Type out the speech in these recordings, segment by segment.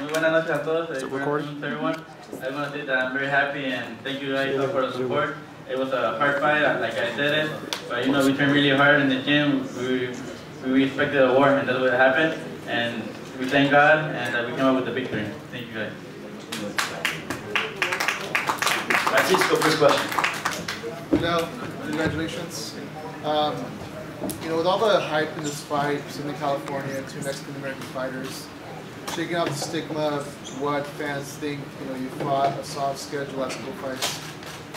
Muy buenas noches a todos. Good afternoon to everyone. I want to say that I'm very happy and thank you guys for the support. It was a hard fight, like I said it, but you know we trained really hard in the gym. We we expected a war, and that's what happened. And we thank God, and uh, we came up with the victory. Thank you guys. Francisco, first question. Leo, congratulations. Um, you know, with all the hype in this fight, Southern California, two Mexican American fighters, shaking off the stigma of what fans think, you know, you fought a soft schedule, at couple fights.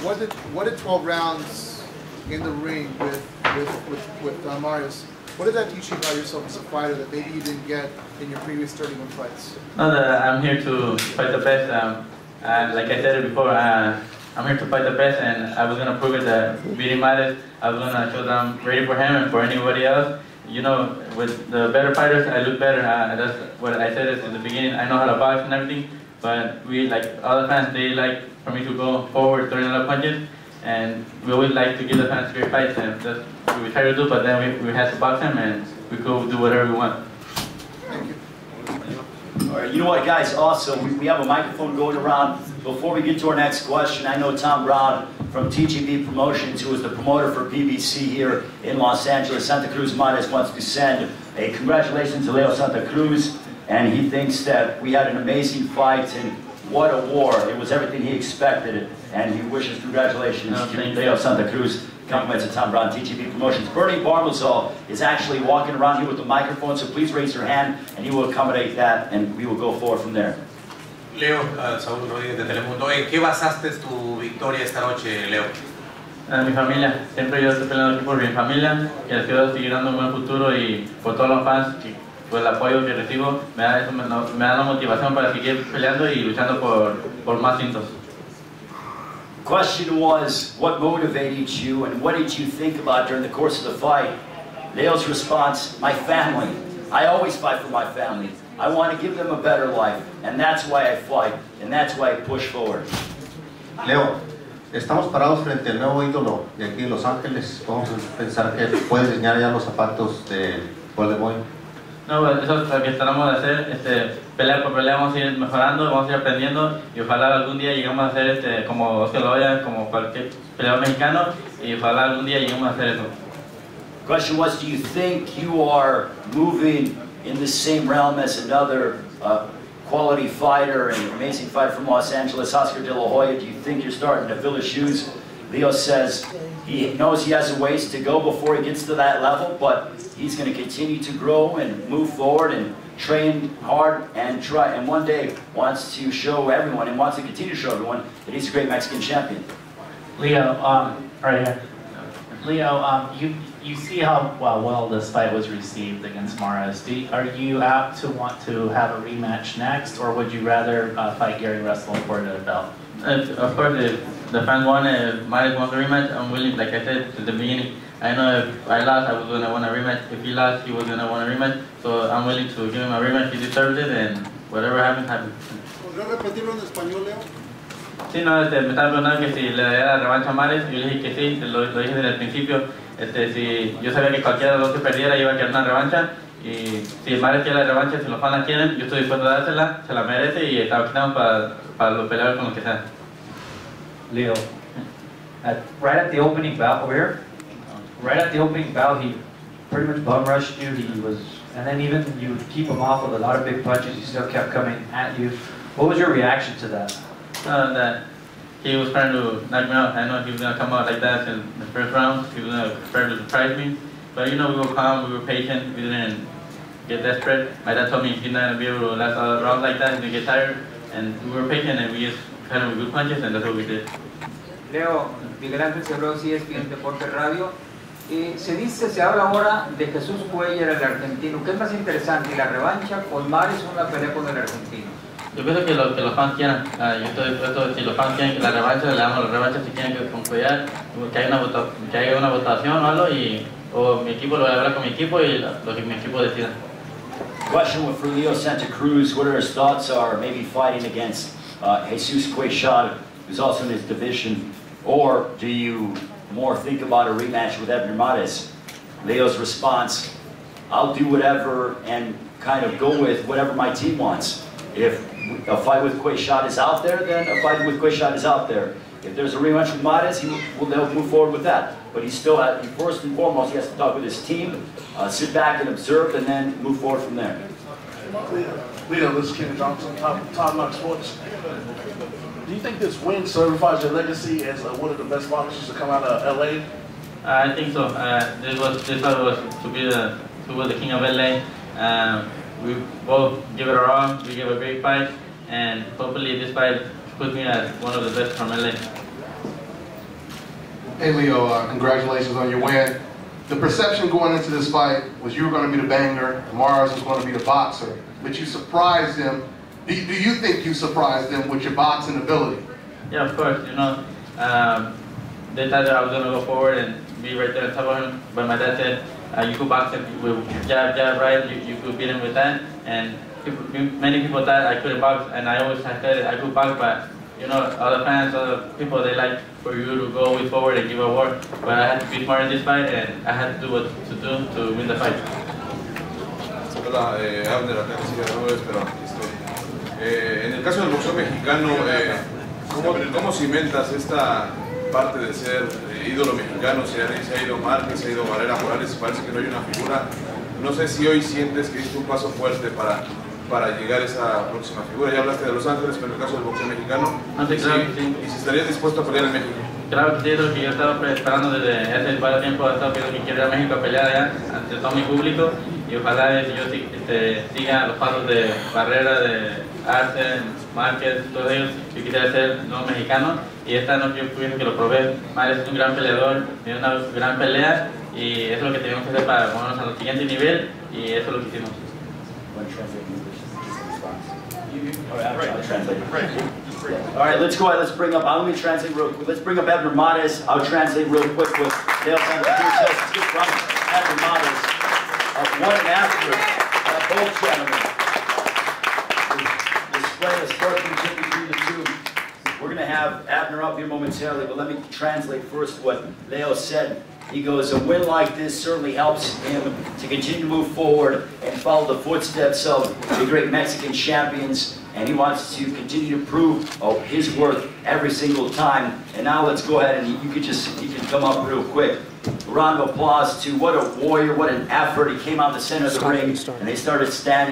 What did what did 12 rounds in the ring with with with, with uh, Mares? What did that teach you about yourself as a fighter that maybe you didn't get in your previous 31 fights? No, I'm here to fight the best. Um, like I said it before, uh, I'm here to fight the best, and I was gonna prove it that beating Mares, I was gonna show them ready for him and for anybody else. You know, with the better fighters, I look better. Uh, that's what I said in the beginning. I know how to box and everything, but we like other fans. They like for me to go forward, throwing a lot of punches, and we always like to give the fans great fights, and that's what we try to do. But then we, we had to box them, and we could do whatever we want. Thank you. All right, you know what, guys, also, we, we have a microphone going around. Before we get to our next question, I know Tom Brown from TGB Promotions, who is the promoter for PBC here in Los Angeles, Santa Cruz Mares, wants to send a congratulations to Leo Santa Cruz, and he thinks that we had an amazing fight, and what a war. It was everything he expected, and he wishes congratulations to. Leo Santa Cruz. Compliments to Tom Brown, TGB Promotions. Bernie Barmelzol is actually walking around here with the microphone, so please raise your hand, and he will accommodate that, and we will go forward from there. Leo, uh, Saúl Rodríguez de Telemundo. ¿En qué basaste tu victoria esta noche, Leo? A mi familia, siempre yo estoy peleando aquí por mi familia, que les quiero seguir dando un buen futuro y por todos los fans, y por el apoyo que recibo, me da, eso, me, me da la motivación para seguir peleando y luchando por, por más cintos. Question was, what motivated you, and what did you think about during the course of the fight? Leo's response, my family. I always fight for my family. I want to give them a better life, and that's why I fight, and that's why I push forward. Leo, estamos parados frente al nuevo ídolo de aquí en Los Ángeles. Vamos a pensar que puedes diseñar ya los zapatos de Golden Boy. No, pues, eso es lo que tratamos de hacer, este, pelear por pelear, vamos a ir mejorando, vamos a ir aprendiendo y ojalá algún día lleguemos a hacer este, como Oscar Loya, como cualquier peleador mexicano y ojalá algún día lleguemos a hacer eso. Question was, do you think you are moving in the same realm as another uh, quality fighter and amazing fighter from Los Angeles, Oscar De La Hoya? Do you think you're starting to fill his shoes? Leo says he knows he has a ways to go before he gets to that level, but he's going to continue to grow and move forward and train hard and try, and one day wants to show everyone and wants to continue to show everyone that he's a great Mexican champion. Leo, um, right here. Leo, um, you you see how well, well this fight was received against Mares. Do you, are you apt to want to have a rematch next, or would you rather uh, fight Gary Russell for the belt? If, of course, if the fans want it, if Mares wants a rematch, I'm willing, like I said at the beginning, I know if I lost, I was going to want a rematch. If he lost, he was going to want a rematch. So I'm willing to give him a rematch. He deserves it, and whatever happens, happens. Sí, no, este, me preguntando que si le daría la revancha a Mares, yo le dije que sí, lo, lo dije desde el principio. Este, si yo sabía que cualquiera de los que perdiera iba a una revancha, y si Mares quiere la revancha, si los fans la quieren, yo estoy dispuesto a dársela, se la merece y para, para los peleadores con que. Leo, at, right at the opening bout here, right at the opening bout, he pretty much bum rushed you. He was, and then even you keep him off with a lot of big punches. He still kept coming at you. What was your reaction to that? Uh, that he was trying to knock me out. I know he was gonna come out like that in the first round. He was gonna try to surprise me. But you know, we were calm, we were patient, we didn't get desperate. My dad told me he's not gonna be able to last all the rounds like that, he's gonna get tired. And we were patient and we just him with good punches and that's what we did. Leo, Miguel Ángel Cerró, ESPN Deporte Radio. Eh, se dice, se habla ahora de Jesús Cuellar, el argentino. ¿Qué es más interesante, la revancha con Mares o una pelea con el argentino? Yo pienso que lo que los fans quieran. Ah, yo estoy dispuesto, si los fans quieren que la revancha, le damos la revancha. Si quieren que con Cuellar, que haya una, vota- que haya una votación o algo, y, o mi equipo lo voy a hablar con mi equipo y lo, que mi equipo decida. Question for Leo Santa Cruz, what are his thoughts are maybe fighting against uh, Jesus Cuellar, who's also in his division, or do you more think about a rematch with Abner Mares? Leo's response, I'll do whatever and kind of go with whatever my team wants. If a fight with Cuellar is out there, then a fight with Cuellar is out there. If there's a rematch with Mares, he will, they'll move forward with that. But he's still, at, first and foremost, he has to talk with his team, uh, sit back and observe, and then move forward from there. Leo, this is Kenny Johnson, Top, Top Knock Sports. Do you think this win certifies your legacy as uh, one of the best boxers to come out of LA? I think so. Uh, this was this fight was to be the to be the king of LA. Um, we both give it our all. We give a great fight, and hopefully this fight puts me as one of the best from LA. Hey Leo, uh, congratulations on your win. The perception going into this fight was you were going to be the banger, and Mares was going to be the boxer, but you surprised him. Do, do you think you surprised him with your boxing ability? Yeah, of course. You know, um, they thought that I was gonna go forward and be right there on top of him, but my dad said uh, you could box him with jab, jab, right. You, you could beat him with that, and people, many people thought I couldn't box, and I always had said I could box, but you know, other fans, other people, they like for you to go way forward and give a war. But I had to be smart in this fight, and I had to do what to do to win the fight. Hola, eh, Abner, acá sí, pero estoy. Eh, en el caso del boxeo mexicano, eh, ¿cómo, ¿cómo cimentas esta parte de ser eh, ídolo mexicano? Se ha, ido Márquez, se ha ido Valera Morales, parece que no hay una figura. No sé si hoy sientes que es un paso fuerte para, para llegar a esa próxima figura. Ya hablaste de Los Ángeles, pero en el caso del boxeo mexicano, No, sí, claro, sí, sí. y si estarías dispuesto a pelear en México. Claro que sí, lo que yo estaba esperando desde hace varios tiempo, he estado pidiendo que quiero ir a México a pelear allá ante todo mi público y ojalá eh, yo este, siga los pasos de Barrera, de Arce, Márquez, todos ellos, yo quisiera ser nuevo mexicano y esta noche yo pienso que lo probé, Mares es un gran peleador, tiene una gran pelea y eso es lo que tenemos que hacer para ponernos al siguiente nivel y eso es lo que hicimos. All right, let's go ahead. Let's bring up. uh, Let me translate real quick. Let's bring up Abner Mares. I'll translate real quick with Dale Cruz. Let's get from Abner Mares. Uh, one after uh, both gentlemen. Is working between the two. We're going to have Abner up here momentarily, but let me translate first what Leo said. He goes, a win like this certainly helps him to continue to move forward and follow the footsteps of the great Mexican champions. And he wants to continue to prove oh, his worth every single time. And now let's go ahead and you, you could just, you can come up real quick. A round of applause to what a warrior, what an effort. He came out the center of the ring and they started standing.